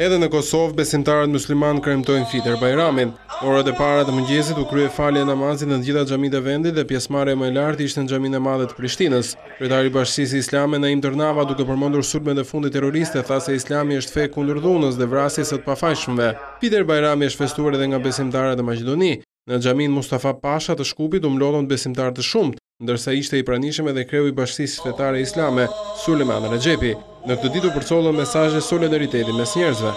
Edhe në Kosovë, besimtarët muslimanë kremtojnë fitër bajramin. Në orët e para të mëngjesit u krye falja e namazit në të gjitha xhamitë e vendit dhe pjesëmarrja më e lartë ishte në xhaminë e madhe të Prishtinës. Kryetari i Bashkësisë Islame Naim Tërnava duke përmendur sulmet e fundit terroriste, tha se islami është fe kundër dhunës dhe vrasjes së të pafajshmëve. Fitër bajrami është festuar edhe nga besimtarët në Maqedoni. Në xhaminë Mustafa Pasha të Shkupit u mblodhën besimtarë të shumtë, ndërsa ishte i pranishëm edhe kreu i Bashkësisë Fetare Islame, Sulejman Rexhepi. Në këtë ditë u përcollën mesazhe solidariteti mes njerëzve.